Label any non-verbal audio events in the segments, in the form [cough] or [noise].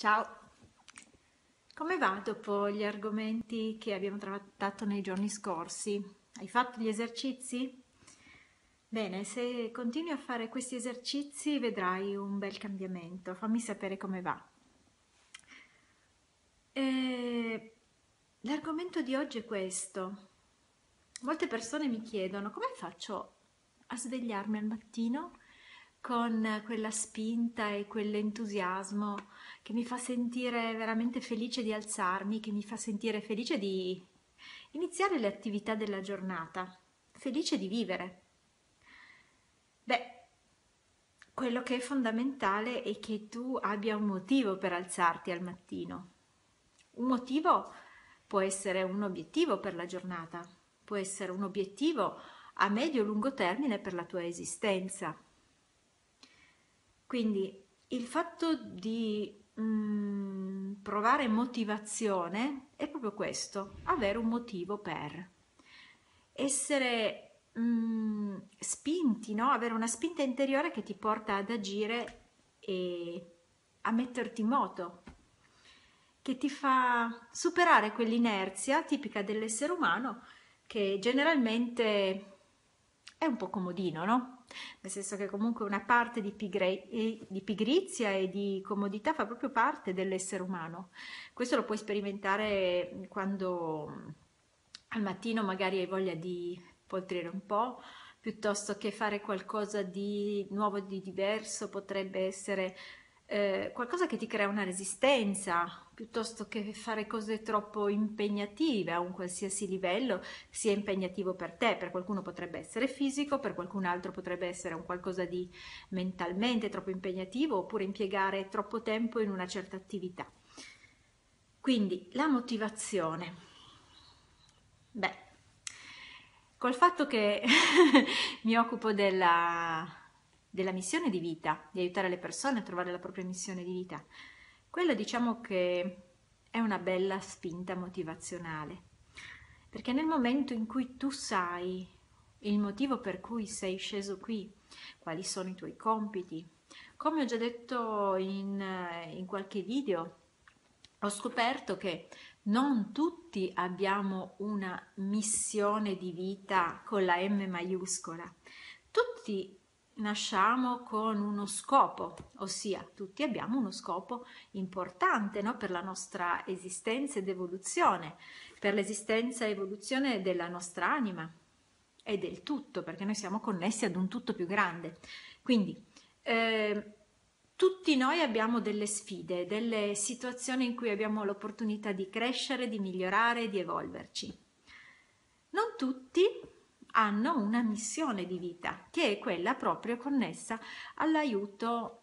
Ciao! Come va dopo gli argomenti che abbiamo trattato nei giorni scorsi? Hai fatto gli esercizi? Bene, se continui a fare questi esercizi vedrai un bel cambiamento. Fammi sapere come va. L'argomento di oggi è questo. Molte persone mi chiedono come faccio a svegliarmi al mattino con quella spinta e quell'entusiasmo che mi fa sentire veramente felice di alzarmi, che mi fa sentire felice di iniziare le attività della giornata, felice di vivere. Beh, quello che è fondamentale è che tu abbia un motivo per alzarti al mattino. Un motivo può essere un obiettivo per la giornata, può essere un obiettivo a medio-lungo termine per la tua esistenza, quindi il fatto di mm, provare motivazione è proprio questo, avere un motivo per essere mm, spinti, no? avere una spinta interiore che ti porta ad agire e a metterti in moto, che ti fa superare quell'inerzia tipica dell'essere umano che generalmente è un po' comodino, no? nel senso che comunque una parte di, pigre- di pigrizia e di comodità fa proprio parte dell'essere umano. Questo lo puoi sperimentare quando al mattino magari hai voglia di poltrire un po', piuttosto che fare qualcosa di nuovo, di diverso, potrebbe essere eh, qualcosa che ti crea una resistenza, piuttosto che fare cose troppo impegnative a un qualsiasi livello, sia impegnativo per te, per qualcuno potrebbe essere fisico, per qualcun altro potrebbe essere un qualcosa di mentalmente troppo impegnativo, oppure impiegare troppo tempo in una certa attività. Quindi la motivazione. Beh, col fatto che [laughs] mi occupo della della missione di vita, di aiutare le persone a trovare la propria missione di vita. Quello diciamo che è una bella spinta motivazionale, perché nel momento in cui tu sai il motivo per cui sei sceso qui, quali sono i tuoi compiti, come ho già detto in, in qualche video, ho scoperto che non tutti abbiamo una missione di vita con la M maiuscola. Tutti nasciamo con uno scopo, ossia tutti abbiamo uno scopo importante no? per la nostra esistenza ed evoluzione, per l'esistenza e evoluzione della nostra anima e del tutto, perché noi siamo connessi ad un tutto più grande. Quindi eh, tutti noi abbiamo delle sfide, delle situazioni in cui abbiamo l'opportunità di crescere, di migliorare, di evolverci. Non tutti hanno una missione di vita, che è quella proprio connessa all'aiuto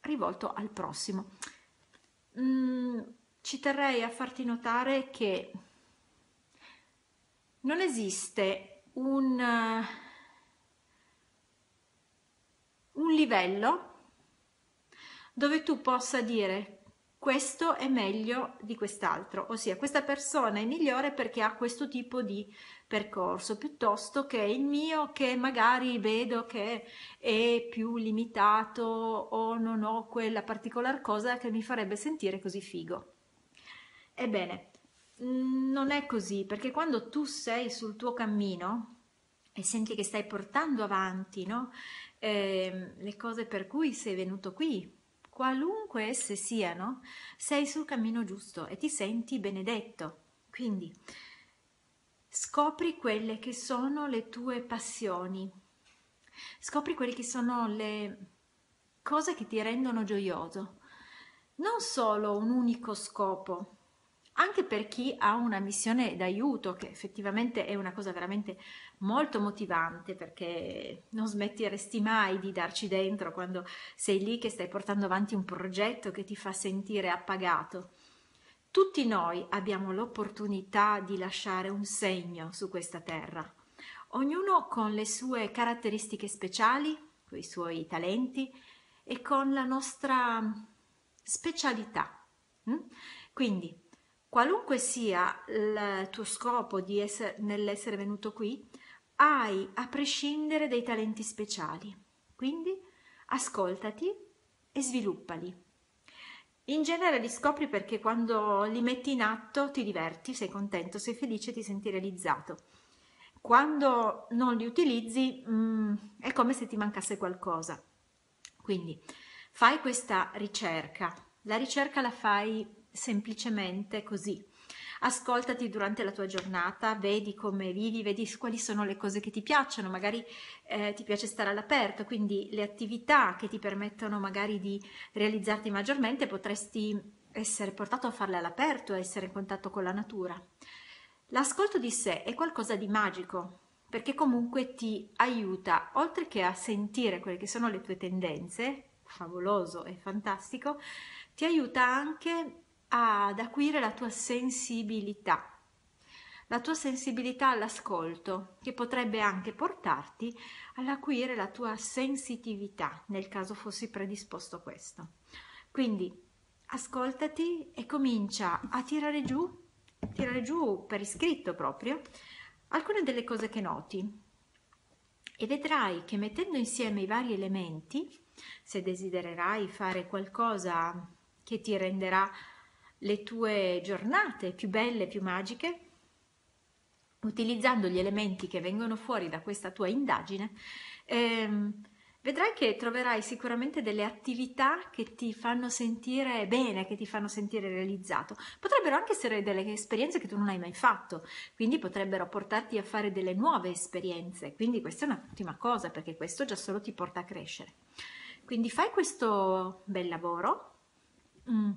rivolto al prossimo. Mm, ci terrei a farti notare che non esiste un, un livello dove tu possa dire questo è meglio di quest'altro, ossia questa persona è migliore perché ha questo tipo di percorso piuttosto che il mio che magari vedo che è più limitato o non ho quella particolare cosa che mi farebbe sentire così figo. Ebbene, mm, non è così perché quando tu sei sul tuo cammino e senti che stai portando avanti no? eh, le cose per cui sei venuto qui, qualunque esse siano, sei sul cammino giusto e ti senti benedetto. Quindi scopri quelle che sono le tue passioni, scopri quelle che sono le cose che ti rendono gioioso, non solo un unico scopo, anche per chi ha una missione d'aiuto, che effettivamente è una cosa veramente molto motivante, perché non smetteresti mai di darci dentro quando sei lì che stai portando avanti un progetto che ti fa sentire appagato. Tutti noi abbiamo l'opportunità di lasciare un segno su questa terra, ognuno con le sue caratteristiche speciali, con i suoi talenti e con la nostra specialità. Mm? Quindi, qualunque sia il tuo scopo essere, nell'essere venuto qui, hai a prescindere dei talenti speciali. Quindi ascoltati e sviluppali In genere li scopri perché quando li metti in atto ti diverti, sei contento, sei felice, ti senti realizzato. Quando non li utilizzi mm, è come se ti mancasse qualcosa. Quindi fai questa ricerca. La ricerca la fai semplicemente così ascoltati durante la tua giornata, vedi come vivi, vedi quali sono le cose che ti piacciono, magari eh, ti piace stare all'aperto, quindi le attività che ti permettono magari di realizzarti maggiormente potresti essere portato a farle all'aperto, a essere in contatto con la natura. L'ascolto di sé è qualcosa di magico, perché comunque ti aiuta, oltre che a sentire quelle che sono le tue tendenze, favoloso e fantastico, ti aiuta anche ad acuire la tua sensibilità, la tua sensibilità all'ascolto, che potrebbe anche portarti all'acuire la tua sensitività, nel caso fossi predisposto a questo. Quindi ascoltati e comincia a tirare giù, tirare giù per iscritto proprio, alcune delle cose che noti e vedrai che mettendo insieme i vari elementi, se desidererai fare qualcosa che ti renderà le tue giornate più belle, più magiche, utilizzando gli elementi che vengono fuori da questa tua indagine, ehm, vedrai che troverai sicuramente delle attività che ti fanno sentire bene, che ti fanno sentire realizzato. Potrebbero anche essere delle esperienze che tu non hai mai fatto, quindi potrebbero portarti a fare delle nuove esperienze. Quindi questa è un'ottima cosa perché questo già solo ti porta a crescere. Quindi fai questo bel lavoro. Mm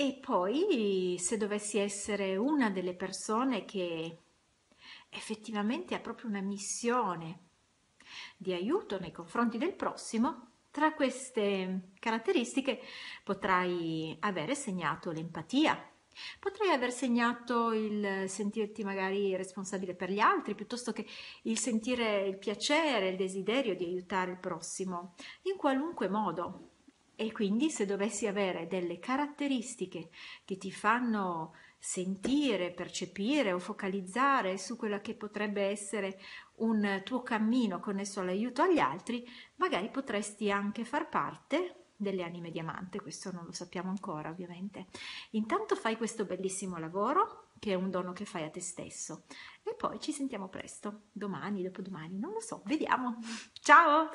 e poi, se dovessi essere una delle persone che effettivamente ha proprio una missione di aiuto nei confronti del prossimo, tra queste caratteristiche potrai avere segnato l'empatia, potrai aver segnato il sentirti magari responsabile per gli altri piuttosto che il sentire il piacere, il desiderio di aiutare il prossimo in qualunque modo. E quindi se dovessi avere delle caratteristiche che ti fanno sentire, percepire o focalizzare su quello che potrebbe essere un tuo cammino connesso all'aiuto agli altri, magari potresti anche far parte delle anime diamante, questo non lo sappiamo ancora ovviamente. Intanto fai questo bellissimo lavoro, che è un dono che fai a te stesso, e poi ci sentiamo presto, domani, dopodomani, non lo so, vediamo. [laughs] Ciao!